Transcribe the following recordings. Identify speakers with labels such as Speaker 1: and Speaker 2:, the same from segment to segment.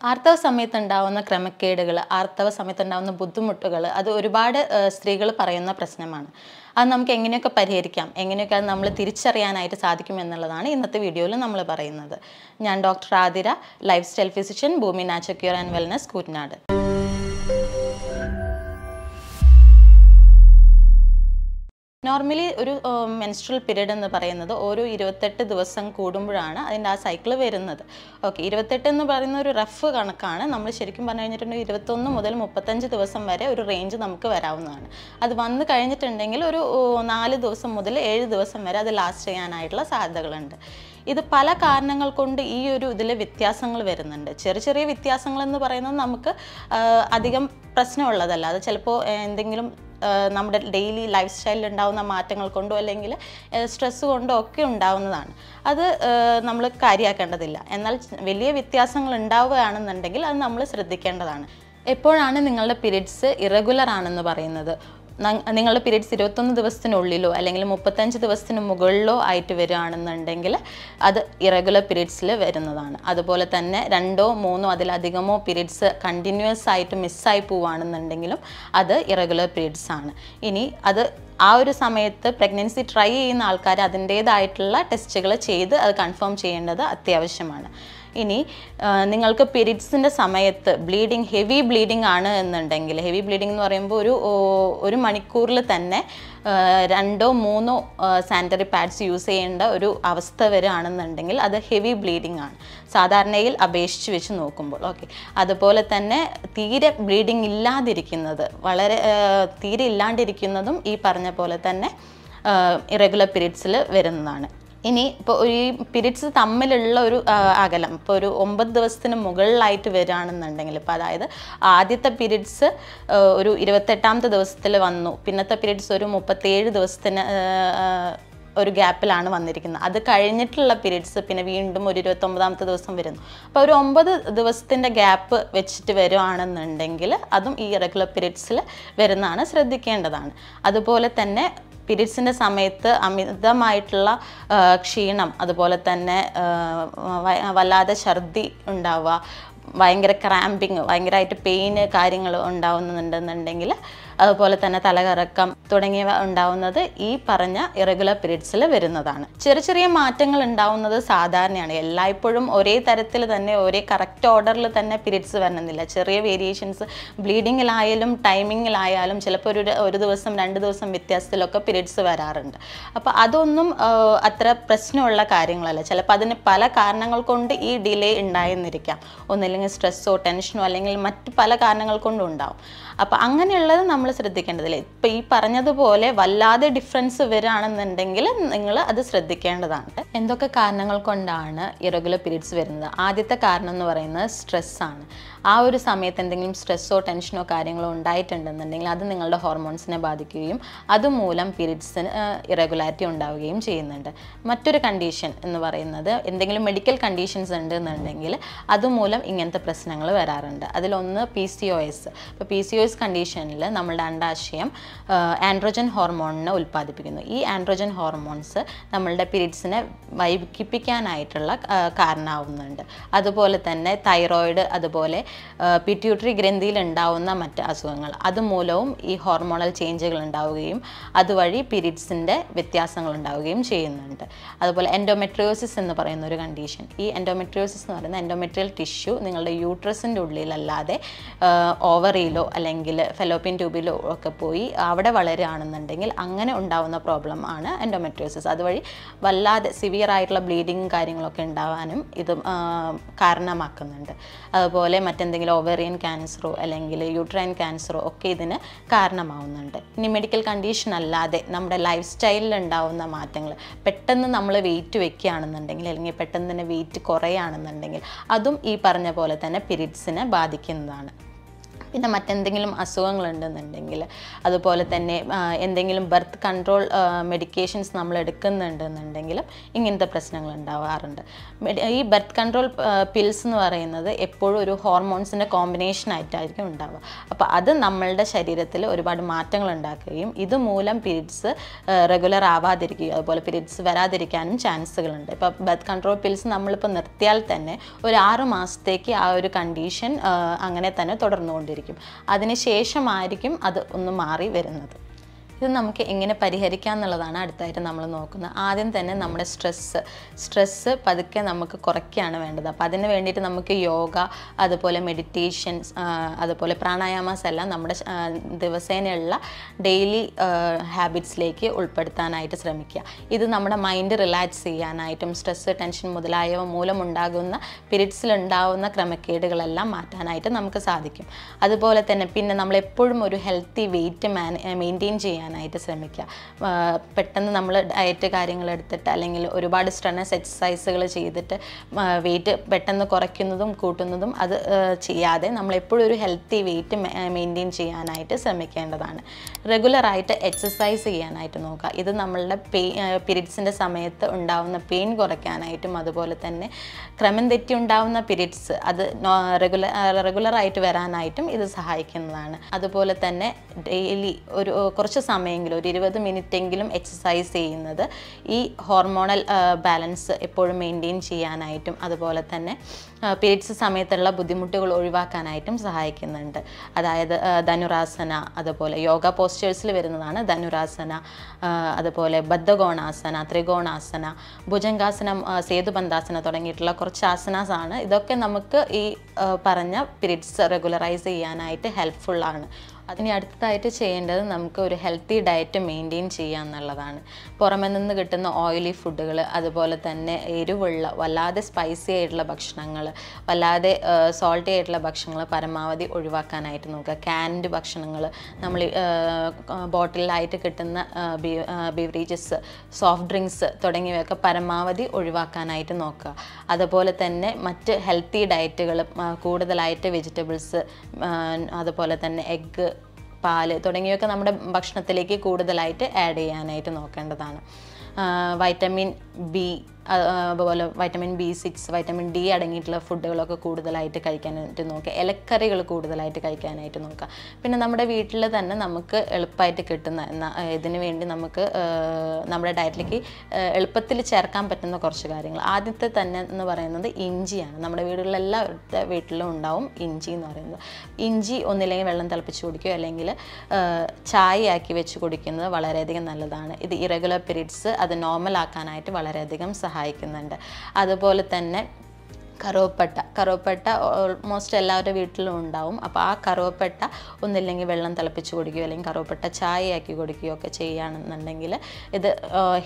Speaker 1: ആർത്തവ സമയത്ത് ഉണ്ടാവുന്ന ക്രമക്കേടുകൾ ആർത്തവ സമയത്ത് ഉണ്ടാവുന്ന ബുദ്ധിമുട്ടുകൾ അത് ഒരുപാട് സ്ത്രീകൾ പറയുന്ന പ്രശ്നമാണ്. അത് നമുക്ക് എങ്ങനെയൊക്കെ പരിഹരിക്കാം എങ്ങനെയൊക്കെ അത് നമ്മൾ തിരിച്ചറിയാനായിട്ട് സാധിക്കും എന്നുള്ളതാണ് ഇന്നത്തെ വീഡിയോയിൽ നമ്മൾ പറയുന്നത്. ഞാൻ doctor Athira life style physician Bhoomi nature cure and wellness Koottanad. Normally ഒരു മെൻസ്ട്രൽ പീരീഡ് എന്ന് പറയുന്നത് ഓരോ ഇരുപത്തെട്ട് ദിവസം കൂടുമ്പോഴാണ് അതിന്റെ ആ സൈക്കിൾ വരുന്നത്. ഓക്കെ ഇരുപത്തെട്ട് എന്ന് പറയുന്ന ഒരു റഫ് കണക്കാണ്. നമ്മൾ ശരിക്കും പറഞ്ഞു കഴിഞ്ഞിട്ടുണ്ടെങ്കിൽ ഇരുപത്തൊന്ന് മുതൽ മുപ്പത്തഞ്ച് ദിവസം വരെ ഒരു റേഞ്ച് നമുക്ക് വരാവുന്നതാണ്. അത് വന്നു കഴിഞ്ഞിട്ടുണ്ടെങ്കിൽ ഒരു നാല് ദിവസം മുതൽ ഏഴ് ദിവസം വരെ അത് ലാസ്റ്റ് ചെയ്യാനായിട്ടുള്ള സാധ്യതകളുണ്ട്. ഇത് പല കാരണങ്ങൾ കൊണ്ട് ഈ ഒരു ഇതിൽ വ്യത്യാസങ്ങൾ വരുന്നുണ്ട്. ചെറിയ ചെറിയ വ്യത്യാസങ്ങൾ എന്ന് പറയുന്നത് നമുക്ക് അധികം പ്രശ്നമുള്ളതല്ല. അത് ചിലപ്പോൾ എന്തെങ്കിലും നമ്മുടെ ഡെയിലി ലൈഫ് സ്റ്റൈലിൽ ഉണ്ടാകുന്ന മാറ്റങ്ങൾ കൊണ്ടോ അല്ലെങ്കിൽ സ്ട്രെസ് കൊണ്ടോ ഒക്കെ ഉണ്ടാവുന്നതാണ്. അത് നമ്മൾ കാര്യമാക്കേണ്ടതില്ല എന്നാൽ വലിയ വ്യത്യാസങ്ങൾ ഉണ്ടാവുകയാണെന്നുണ്ടെങ്കിൽ അത് നമ്മൾ ശ്രദ്ധിക്കേണ്ടതാണ്. എപ്പോഴാണ് നിങ്ങളുടെ പീരീഡ്സ് ഇറഗുലർ ആണെന്ന് പറയുന്നത്? നിങ്ങളുടെ പീരീഡ്സ് ഇരുപത്തൊന്ന് ദിവസത്തിനുള്ളിലോ അല്ലെങ്കിൽ മുപ്പത്തഞ്ച് ദിവസത്തിന് മുകളിലോ ആയിട്ട് വരികയാണെന്നുണ്ടെങ്കിൽ അത് ഇറഗുലർ പീരീഡ്സിൽ വരുന്നതാണ്. അതുപോലെ തന്നെ രണ്ടോ മൂന്നോ അതിലധികമോ പീരീഡ്സ് കണ്ടിന്യൂസ് ആയിട്ട് മിസ്സായി പോവുകയാണെന്നുണ്ടെങ്കിലും അത് ഇറഗുലർ പീരീഡ്സ് ആണ്. ഇനി അത് ആ ഒരു സമയത്ത് പ്രഗ്നൻസി ട്രൈ ചെയ്യുന്ന ആൾക്കാർ അതിന്റേതായിട്ടുള്ള ടെസ്റ്റുകൾ ചെയ്ത് അത് കൺഫേം ചെയ്യേണ്ടത് അത്യാവശ്യമാണ്. ഇനി നിങ്ങൾക്ക് പീരീഡ്സിന്റെ സമയത്ത് ബ്ലീഡിങ് ഹെവി ബ്ലീഡിങ് ആണ് എന്നുണ്ടെങ്കിൽ ഹെവി ബ്ലീഡിംഗ് എന്ന് പറയുമ്പോൾ ഒരു ഒരു മണിക്കൂറിൽ തന്നെ രണ്ടോ മൂന്നോ സാനിറ്ററി പാഡ്സ് യൂസ് ചെയ്യേണ്ട ഒരു അവസ്ഥ വരികയാണെന്നുണ്ടെങ്കിൽ അത് ഹെവി ബ്ലീഡിംഗ് ആണ്. സാധാരണയിൽ അപേക്ഷിച്ച് വെച്ച് നോക്കുമ്പോൾ ഓക്കെ. അതുപോലെ തന്നെ തീരെ ബ്ലീഡിംഗ് ഇല്ലാതിരിക്കുന്നത് വളരെ തീരെ ഇല്ലാണ്ടിരിക്കുന്നതും ഈ പറഞ്ഞ പോലെ തന്നെ ഇറഗുലർ പീരീഡ്സിൽ വരുന്നതാണ്. ഇനി ഇപ്പോൾ ഈ പീരീഡ്സ് തമ്മിലുള്ള ഒരു അകലം ഇപ്പോൾ ഒരു ഒമ്പത് ദിവസത്തിന് മുകളിലായിട്ട് വരികയാണെന്നുണ്ടെങ്കിൽ ഇപ്പോൾ അതായത് ആദ്യത്തെ പീരീഡ്സ് ഒരു ഇരുപത്തെട്ടാമത്തെ ദിവസത്തിൽ വന്നു. പിന്നത്തെ പീരീഡ്സ് ഒരു മുപ്പത്തേഴ് ദിവസത്തിന് ഒരു ഗ്യാപ്പിലാണ് വന്നിരിക്കുന്നത്. അത് കഴിഞ്ഞിട്ടുള്ള പീരീഡ്സ് പിന്നെ വീണ്ടും ഒരു ഇരുപത്തൊമ്പതാമത്തെ ദിവസം വരുന്നു. അപ്പോൾ ഒരു ഒമ്പത് ദിവസത്തിന്റെ ഗ്യാപ്പ് വെച്ചിട്ട് വരുവാണെന്നുണ്ടെങ്കിൽ അതും ഈ റെഗുലർ പീരീഡ്സിൽ വരുന്നതാണ് ശ്രദ്ധിക്കേണ്ടതാണ്. അതുപോലെ തന്നെ പീരീഡ്സിന്റെ സമയത്ത് അമിതമായിട്ടുള്ള ക്ഷീണം അതുപോലെ തന്നെ വല്ലാതെ ഛർദി ഉണ്ടാവുക ഭയങ്കര ക്രാമ്പിങ് ഭയങ്കരമായിട്ട് പെയിന് കാര്യങ്ങൾ ഉണ്ടാവുന്നുണ്ടെന്നുണ്ടെങ്കിൽ അതുപോലെ തന്നെ തലകറക്കം തുടങ്ങിയവ ഉണ്ടാവുന്നത് ഈ പറഞ്ഞ ഇറഗുലർ പീരീഡ്സിൽ വരുന്നതാണ്. ചെറിയ ചെറിയ മാറ്റങ്ങൾ ഉണ്ടാവുന്നത് സാധാരണയാണ്. എല്ലായ്പ്പോഴും ഒരേ തരത്തിൽ തന്നെ ഒരേ കറക്റ്റ് ഓർഡറിൽ തന്നെ പീരീഡ്സ് വരണമെന്നില്ല. ചെറിയ വേരിയേഷൻസ് ബ്ലീഡിങ്ങിലായാലും ടൈമിങ്ങിലായാലും ചിലപ്പോൾ ഒരു ഒരു ദിവസം രണ്ട് ദിവസം വ്യത്യാസത്തിലൊക്കെ പീരീഡ്സ് വരാറുണ്ട്. അപ്പോൾ അതൊന്നും അത്ര പ്രശ്നമുള്ള കാര്യങ്ങളല്ല. ചിലപ്പോൾ അതിന് പല കാരണങ്ങൾ കൊണ്ട് ഈ ഡിലേ ഉണ്ടായെന്നിരിക്കാം. ഒന്നില്ലെങ്കിൽ സ്ട്രെസ്സോ ടെൻഷനോ അല്ലെങ്കിൽ മറ്റ് പല കാരണങ്ങൾ കൊണ്ടും ഉണ്ടാവും. അപ്പോൾ അങ്ങനെയുള്ളത് നമ്മൾ ശ്രദ്ധിക്കേണ്ടതില്ല ഇപ്പം ഈ പറഞ്ഞതുപോലെ വല്ലാതെ ഡിഫറൻസ് വരികയാണെന്നുണ്ടെങ്കിൽ നിങ്ങൾ അത് ശ്രദ്ധിക്കേണ്ടതാണ്. എന്തൊക്കെ കാരണങ്ങൾ കൊണ്ടാണ് ഇറഗുലർ പീരീഡ്സ് വരുന്നത്? ആദ്യത്തെ കാരണം എന്ന് പറയുന്നത് സ്ട്രെസ്സാണ് ആ ഒരു സമയത്ത് എന്തെങ്കിലും സ്ട്രെസ്സോ ടെൻഷനോ കാര്യങ്ങളോ ഉണ്ടായിട്ടുണ്ടെന്നുണ്ടെങ്കിൽ അത് നിങ്ങളുടെ ഹോർമോൺസിനെ ബാധിക്കുകയും അതുമൂലം പീരീഡ്സിന് ഇറഗുലാരിറ്റി ഉണ്ടാവുകയും ചെയ്യുന്നുണ്ട്. മറ്റൊരു കണ്ടീഷൻ എന്ന് പറയുന്നത് എന്തെങ്കിലും മെഡിക്കൽ കണ്ടീഷൻസ് ഉണ്ട് എന്നുണ്ടെങ്കിൽ അതുമൂലം ഇങ്ങനത്തെ പ്രശ്നങ്ങൾ വരാറുണ്ട്. അതിലൊന്ന് പി സി ഒ എസ് ഇപ്പോൾ പി സി ഒ എസ് കണ്ടീഷനിൽ നമ്മളുടെ അണ്ടാശയം ആൻഡ്രോജൻ ഹോർമോണിനെ ഉൽപ്പാദിപ്പിക്കുന്നു. ഈ ആൻഡ്രോജൻ ഹോർമോൺസ് നമ്മളുടെ പീരീഡ്സിനെ വൈകിപ്പിക്കാനായിട്ടുള്ള കാരണമാവുന്നുണ്ട്. അതുപോലെ തന്നെ തൈറോയിഡ് അതുപോലെ പിറ്റ്യൂട്ടറി ഗ്രന്ഥിയിൽ ഉണ്ടാവുന്ന മറ്റ് അസുഖങ്ങൾ. അതുമൂലവും ഈ ഹോർമോണൽ ചേഞ്ചുകൾ ഉണ്ടാവുകയും അതുവഴി പീരീഡ്സിന്റെ വ്യത്യാസങ്ങൾ ഉണ്ടാവുകയും ചെയ്യുന്നുണ്ട്. അതുപോലെ എൻഡോമെട്രിയോസിസ് എന്ന് പറയുന്ന ഒരു കണ്ടീഷൻ ഈ എൻഡോമെട്രിയോസിസ് എന്ന് പറയുന്ന എൻഡോമെട്രിയൽ ടിഷ്യൂ നിങ്ങളുടെ യൂട്രസിന്റെ ഉള്ളിലല്ലാതെ ഓവറിയിലോ അല്ലെങ്കിൽ ഫെലോപ്പിൻ ട്യൂബിലോ ഒക്കെ പോയി അവിടെ വളരുകയാണെന്നുണ്ടെങ്കിൽ അങ്ങനെ ഉണ്ടാവുന്ന പ്രോബ്ലം ആണ് എൻഡോമെട്രിയോസിസ് അതുവഴി വല്ലാതെ സിവിയർ ആയിട്ടുള്ള ബ്ലീഡിങ്ങും കാര്യങ്ങളൊക്കെ ഉണ്ടാവാനും ഇത് കാരണമാക്കുന്നുണ്ട്. അതുപോലെ മറ്റെന്തെങ്കിലും ഓവേറിയൻ ക്യാൻസറോ അല്ലെങ്കിൽ യൂട്രൈൻ ക്യാൻസറോ ഒക്കെ ഇതിന് കാരണമാവുന്നുണ്ട്. ഇനി മെഡിക്കൽ കണ്ടീഷൻ അല്ലാതെ നമ്മുടെ ലൈഫ് സ്റ്റൈലിൽ ഉണ്ടാവുന്ന മാറ്റങ്ങൾ പെട്ടെന്ന് നമ്മൾ വെയിറ്റ് വെക്കുകയാണെന്നുണ്ടെങ്കിൽ അല്ലെങ്കിൽ പെട്ടെന്ന് തന്നെ വെയിറ്റ് കുറയുകയാണെന്നുണ്ടെങ്കിൽ അതും ഈ പറഞ്ഞ പോലെ തന്നെ പിരിഡ്സിനെ ബാധിക്കുന്നതാണ്. പിന്നെ മറ്റെന്തെങ്കിലും അസുഖങ്ങളുണ്ടെന്നുണ്ടെങ്കിൽ അതുപോലെ തന്നെ എന്തെങ്കിലും ബർത്ത് കൺട്രോൾ മെഡിക്കേഷൻസ് നമ്മൾ എടുക്കുന്നുണ്ടെന്നുണ്ടെങ്കിലും ഇങ്ങനത്തെ പ്രശ്നങ്ങൾ ഉണ്ടാവാറുണ്ട്. ഈ ബർത്ത് കൺട്രോൾ പിൽസ് എന്ന് പറയുന്നത് എപ്പോഴും ഒരു ഹോർമോൺസിന്റെ കോമ്പിനേഷൻ ആയിട്ടായിരിക്കും ഉണ്ടാവുക. അപ്പോൾ അത് നമ്മളുടെ ശരീരത്തിൽ ഒരുപാട് മാറ്റങ്ങൾ ഉണ്ടാക്കുകയും ഇതുമൂലം പീരീഡ്സ് റെഗുലർ ആവാതിരിക്കുകയും അതുപോലെ പീരീഡ്സ് വരാതിരിക്കാനും ചാൻസുകളുണ്ട്. ഇപ്പോൾ ബർത്ത് കൺട്രോൾ പിൽസ് നമ്മളിപ്പോൾ നിർത്തിയാൽ തന്നെ ഒരു ആറ് മാസത്തേക്ക് ആ ഒരു കണ്ടീഷൻ അങ്ങനെ തന്നെ തുടർന്നുകൊണ്ടിരിക്കും. അതിനുശേഷമായിരിക്കും അത് ഒന്ന് മാറി വരുന്നത്. ഇത് നമുക്ക് എങ്ങനെ പരിഹരിക്കാം എന്നുള്ളതാണ് അടുത്തായിട്ട് നമ്മൾ നോക്കുന്നത്. ആദ്യം തന്നെ നമ്മുടെ സ്ട്രെസ്സ് സ്ട്രെസ്സ് പതുക്കെ നമുക്ക് കുറയ്ക്കുകയാണ് വേണ്ടത്. അപ്പോൾ അതിന് വേണ്ടിയിട്ട് നമുക്ക് യോഗ അതുപോലെ മെഡിറ്റേഷൻ അതുപോലെ പ്രാണായാമസ് എല്ലാം നമ്മുടെ ദിവസേനയുള്ള ഡെയിലി ഹാബിറ്റ്സിലേക്ക് ഉൾപ്പെടുത്താനായിട്ട് ശ്രമിക്കുക. ഇത് നമ്മുടെ മൈൻഡ് റിലാക്സ് ചെയ്യാനായിട്ടും സ്ട്രെസ്സ് ടെൻഷൻ മുതലായവ മൂലമുണ്ടാകുന്ന പിരീഡ്സിലുണ്ടാകുന്ന ക്രമക്കേടുകളെല്ലാം മാറ്റാനായിട്ട് നമുക്ക് സാധിക്കും. അതുപോലെ തന്നെ പിന്നെ നമ്മൾ എപ്പോഴും ഒരു ഹെൽത്തി വെയിറ്റ് മാൻ മെയിന്റെയിൻ ചെയ്യാനായിട്ട് ശ്രമിക്കുക. പെട്ടെന്ന് നമ്മൾ ഡയറ്റ് കാര്യങ്ങൾ എടുത്തിട്ട് അല്ലെങ്കിൽ ഒരുപാട് സ്ട്രെസ് എക്സസൈസുകൾ ചെയ്തിട്ട് വെയിറ്റ് പെട്ടെന്ന് കുറയ്ക്കുന്നതും കൂട്ടുന്നതും അത് ചെയ്യാതെ നമ്മളെപ്പോഴും ഒരു ഹെൽത്തി വെയിറ്റ് മെയിന്റെയിൻ ചെയ്യാനായിട്ട് ശ്രമിക്കേണ്ടതാണ്. റെഗുലറായിട്ട് എക്സസൈസ് ചെയ്യാനായിട്ട് നോക്കുക. ഇത് നമ്മളുടെ പെയിൻ പീരീഡ്സിന്റെ സമയത്ത് ഉണ്ടാവുന്ന പെയിൻ കുറയ്ക്കാനായിട്ടും അതുപോലെ തന്നെ ക്രമം തെറ്റി ഉണ്ടാവുന്ന പീരീഡ്സ് അത് റെഗുലർ റെഗുലറായിട്ട് വരാനായിട്ടും ഇത് സഹായിക്കുന്നതാണ്. അതുപോലെ തന്നെ ഡെയിലി ഒരു കുറച്ച് സമയമെങ്കിലും ഒരു ഇരുപത് മിനിറ്റെങ്കിലും എക്സസൈസ് ചെയ്യുന്നത് ഈ ഹോർമോണൽ ബാലൻസ് എപ്പോഴും മെയിന്റെയിൻ ചെയ്യാനായിട്ടും അതുപോലെ തന്നെ പീരീഡ്സ് സമയത്തുള്ള ബുദ്ധിമുട്ടുകൾ ഒഴിവാക്കാനായിട്ടും സഹായിക്കുന്നുണ്ട്. അതായത് ധനുരാസന അതുപോലെ യോഗ പോസ്റ്റേഴ്സിൽ വരുന്നതാണ് ധനുരാസന അതുപോലെ ബദ്ധകോണാസന ത്രികോണാസന ഭുജംഗാസനം സേതുബന്ധാസന തുടങ്ങിയിട്ടുള്ള കുറച്ച് ആസനാസാണ് ഇതൊക്കെ നമുക്ക് ഈ പറഞ്ഞ പീരീഡ്സ് റെഗുലറൈസ് ചെയ്യാനായിട്ട് ഹെൽപ്ഫുള്ളാണ് അതിന് അടുത്തതായിട്ട് ചെയ്യേണ്ടത് നമുക്ക് ഒരു ഹെൽത്തി ഡയറ്റ് മെയിന്റെയിൻ ചെയ്യുക എന്നുള്ളതാണ്. പുറമെ നിന്ന് കിട്ടുന്ന ഓയിലി ഫുഡുകൾ അതുപോലെ തന്നെ എരിവുള്ള വല്ലാതെ സ്പൈസി ആയിട്ടുള്ള ഭക്ഷണങ്ങൾ വല്ലാതെ സോൾട്ടി ആയിട്ടുള്ള ഭക്ഷണങ്ങൾ പരമാവധി ഒഴിവാക്കാനായിട്ട് നോക്കുക. ക്യാൻഡ് ഭക്ഷണങ്ങൾ നമ്മൾ ബോട്ടിലായിട്ട് കിട്ടുന്ന ബിവറേജസ് സോഫ്റ്റ് ഡ്രിങ്ക്സ് തുടങ്ങിയവയൊക്കെ പരമാവധി ഒഴിവാക്കാനായിട്ട് നോക്കുക. അതുപോലെ തന്നെ മറ്റ് ഹെൽത്തി ഡയറ്റുകൾ കൂടുതലായിട്ട് വെജിറ്റബിൾസ് അതുപോലെ തന്നെ എഗ്ഗ് പാൽ തുടങ്ങിയൊക്കെ നമ്മുടെ ഭക്ഷണത്തിലേക്ക് കൂടുതലായിട്ട് ആഡ് ചെയ്യാനായിട്ട് നോക്കേണ്ടതാണ്. വൈറ്റമിൻ ബി അതുപോലെ vitamin B six vitamin D അടങ്ങിയിട്ടുള്ള ഫുഡുകളൊക്കെ കൂടുതലായിട്ട് കഴിക്കാനായിട്ട് നോക്കുക. ഇലക്കറികൾ കൂടുതലായിട്ട് കഴിക്കാനായിട്ട് നോക്കുക. പിന്നെ നമ്മുടെ വീട്ടിൽ തന്നെ നമുക്ക് എളുപ്പമായിട്ട് കിട്ടുന്ന ഇതിന് വേണ്ടി നമുക്ക് നമ്മുടെ ഡയറ്റിലേക്ക് എളുപ്പത്തിൽ ചേർക്കാൻ പറ്റുന്ന കുറച്ച് കാര്യങ്ങൾ. ആദ്യത്തെ തന്നെ എന്ന് പറയുന്നത് ഇഞ്ചിയാണ്. നമ്മുടെ വീടുകളിലെല്ലാവരുടെ വീട്ടിലും ഉണ്ടാവും ഇഞ്ചി എന്ന് പറയുന്നത്. ഇഞ്ചി ഒന്നില്ലെങ്കിൽ വെള്ളം തിളപ്പിച്ച് കുടിക്കുക അല്ലെങ്കിൽ ചായയാക്കി വെച്ച് കുടിക്കുന്നത് വളരെയധികം നല്ലതാണ്. ഇത് ഇറഗുലർ പീരീഡ്സ് അത് നോർമൽ ആക്കാനായിട്ട് വളരെയധികം സഹായിക്കുന്നുണ്ട്. അതുപോലെ തന്നെ കറുവപ്പട്ട. കറുവപ്പട്ട ഓൾമോസ്റ്റ് എല്ലാവരുടെ വീട്ടിലും ഉണ്ടാവും. അപ്പോൾ ആ കറുവപ്പട്ട ഒന്നില്ലെങ്കിൽ വെള്ളം തിളപ്പിച്ച് കുടിക്കുകയോ അല്ലെങ്കിൽ കറുവപ്പട്ട ചായയാക്കി കുടിക്കുകയോ ഒക്കെ ചെയ്യുകയാണെന്നുണ്ടെങ്കിൽ ഇത്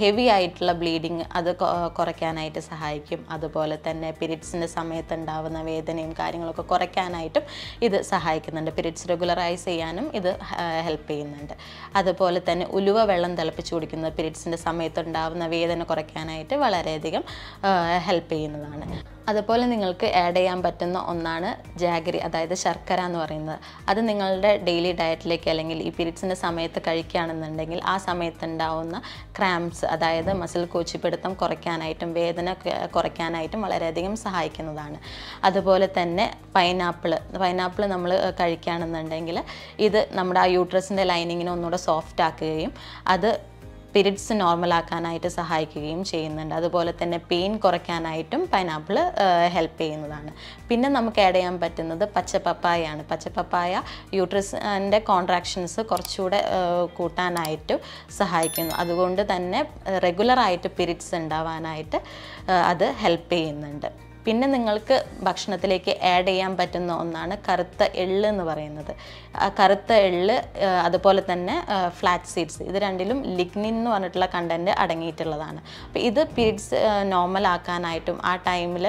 Speaker 1: ഹെവി ആയിട്ടുള്ള ബ്ലീഡിങ് അത് കുറയ്ക്കാനായിട്ട് സഹായിക്കും. അതുപോലെ തന്നെ പിരിഡ്സിന്റെ സമയത്ത് ഉണ്ടാവുന്ന വേദനയും കാര്യങ്ങളൊക്കെ കുറയ്ക്കാനായിട്ടും ഇത് സഹായിക്കുന്നുണ്ട്. പിരിഡ്സ് റെഗുലറൈസ് ചെയ്യാനും ഇത് ഹെൽപ്പ് ചെയ്യുന്നുണ്ട്. അതുപോലെ തന്നെ ഉലുവ വെള്ളം തിളപ്പിച്ച് കുടിക്കുന്നത് പിരിഡ്സിന്റെ സമയത്ത് ഉണ്ടാവുന്ന വേദന കുറയ്ക്കാനായിട്ട് വളരെയധികം ഹെൽപ്പ് ചെയ്യുന്നതാണ്. അതുപോലെ നിങ്ങൾക്ക് ആഡ് ചെയ്യാൻ പറ്റുന്ന ഒന്നാണ് ജാഗരി അതായത് ശർക്കര എന്ന് പറയുന്നത്. അത് നിങ്ങളുടെ ഡെയിലി ഡയറ്റിലേക്ക് അല്ലെങ്കിൽ ഈ പീരീഡ്സിന്റെ സമയത്ത് കഴിക്കുകയാണെന്നുണ്ടെങ്കിൽ ആ സമയത്ത് ഉണ്ടാവുന്ന ക്രാംസ് അതായത് മസിൽ കോച്ചിപ്പിടുത്തം കുറയ്ക്കാനായിട്ടും വേദന കുറയ്ക്കാനായിട്ടും വളരെയധികം സഹായിക്കുന്നതാണ്. അതുപോലെ തന്നെ പൈനാപ്പിൾ പൈനാപ്പിൾ നമ്മൾ കഴിക്കുകയാണെന്നുണ്ടെങ്കിൽ ഇത് നമ്മുടെ ആ യൂട്രസിന്റെ ലൈനിങ്ങിനെ ഒന്നുകൂടെ സോഫ്റ്റ് ആക്കുകയും അത് പീരിയഡ്സ് നോർമലാക്കാനായിട്ട് സഹായിക്കുകയും ചെയ്യുന്നുണ്ട്. അതുപോലെ തന്നെ പെയിൻ കുറയ്ക്കാനായിട്ടും പൈനാപ്പിൾ ഹെൽപ്പ് ചെയ്യുന്നതാണ്. പിന്നെ നമുക്ക് ആഡ് ചെയ്യാൻ പറ്റുന്നത് പച്ചപ്പപ്പായാണ്. പച്ചപ്പപ്പായ യൂട്രസിന്റെ കോൺട്രാക്ഷൻസ് കുറച്ചുകൂടെ കൂട്ടാനായിട്ട് സഹായിക്കുന്നു. അതുകൊണ്ട് തന്നെ റെഗുലറായിട്ട് പിരിറ്റ്സ് ഉണ്ടാവാനായിട്ട് അത് ഹെൽപ്പ് ചെയ്യുന്നുണ്ട്. പിന്നെ നിങ്ങൾക്ക് ഭക്ഷണത്തിലേക്ക് ആഡ് ചെയ്യാൻ പറ്റുന്ന ഒന്നാണ് കറുത്ത എള്ള് എന്ന് പറയുന്നത്. കറുത്ത എള്ള് അതുപോലെ തന്നെ ഫ്ലാറ്റ് സീഡ്സ് ഇത് രണ്ടിലും ലിഗ്നിൻ എന്ന് പറഞ്ഞിട്ടുള്ള കണ്ടന്റ് അടങ്ങിയിട്ടുള്ളതാണ്. അപ്പോൾ ഇത് പീരീഡ്സ് നോർമൽ ആക്കാനായിട്ടും ആ ടൈമിൽ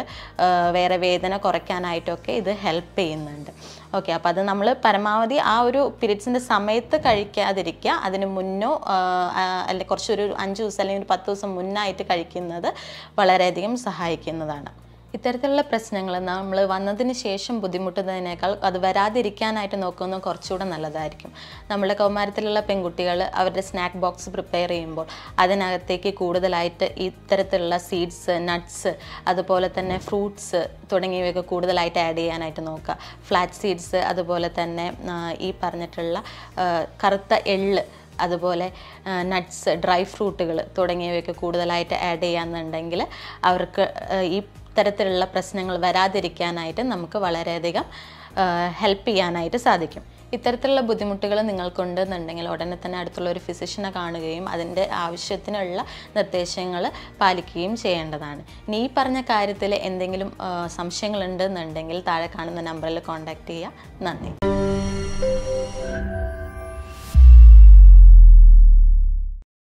Speaker 1: വേറെ വേദന കുറയ്ക്കാനായിട്ടൊക്കെ ഇത് ഹെൽപ്പ് ചെയ്യുന്നുണ്ട്. ഓക്കെ അപ്പോൾ അത് നമ്മൾ പരമാവധി ആ ഒരു പീരീഡ്സിന്റെ സമയത്ത് കഴിക്കാതിരിക്കുക. അതിന് മുന്നോ അല്ലെങ്കിൽ കുറച്ചൊരു അഞ്ച് ദിവസം അല്ലെങ്കിൽ ഒരു പത്ത് ദിവസം മുന്നായിട്ട് കഴിക്കുന്നത് വളരെയധികം സഹായിക്കുന്നതാണ്. ഇത്തരത്തിലുള്ള പ്രശ്നങ്ങൾ നമ്മൾ വന്നതിന് ശേഷം ബുദ്ധിമുട്ടുന്നതിനേക്കാൾ അത് വരാതിരിക്കാനായിട്ട് നോക്കുന്നത് കുറച്ചുകൂടെ നല്ലതായിരിക്കും. നമ്മുടെ കൗമാരത്തിലുള്ള പെൺകുട്ടികൾ അവരുടെ സ്നാക്ക് ബോക്സ് പ്രിപ്പയർ ചെയ്യുമ്പോൾ അതിനകത്തേക്ക് കൂടുതലായിട്ട് ഇത്തരത്തിലുള്ള സീഡ്സ് നട്ട്സ് അതുപോലെ തന്നെ ഫ്രൂട്ട്സ് തുടങ്ങിയവയൊക്കെ കൂടുതലായിട്ട് ആഡ് ചെയ്യാനായിട്ട് നോക്കുക. ഫ്ലാറ്റ് സീഡ്സ് അതുപോലെ തന്നെ ഈ പറഞ്ഞിട്ടുള്ള കറുത്ത എള്ള് അതുപോലെ നട്ട്സ് ഡ്രൈ ഫ്രൂട്ടുകൾ തുടങ്ങിയവയൊക്കെ കൂടുതലായിട്ട് ആഡ് ചെയ്യാന്നുണ്ടെങ്കിൽ അവർക്ക് ഈ തരത്തിലുള്ള പ്രശ്നങ്ങൾ വരാതിരിക്കാനായിട്ട് നമുക്ക് വളരെയധികം ഹെൽപ്പ് ചെയ്യാനായിട്ട് സാധിക്കും. ഇത്തരത്തിലുള്ള ബുദ്ധിമുട്ടുകൾ നിങ്ങൾക്കുണ്ടെന്നുണ്ടെങ്കിൽ ഉടനെ തന്നെ അടുത്തുള്ള ഒരു ഫിസിഷ്യനെ കാണുകയും അതിന്റെ ആവശ്യത്തിനുള്ള നിർദ്ദേശങ്ങൾ പാലിക്കുകയും ചെയ്യേണ്ടതാണ്. ഇനി ഈ പറഞ്ഞ കാര്യത്തിൽ എന്തെങ്കിലും സംശയങ്ങളുണ്ടെന്നുണ്ടെങ്കിൽ താഴെ കാണുന്ന നമ്പറിൽ കോൺടാക്റ്റ് ചെയ്യുക. നന്ദി.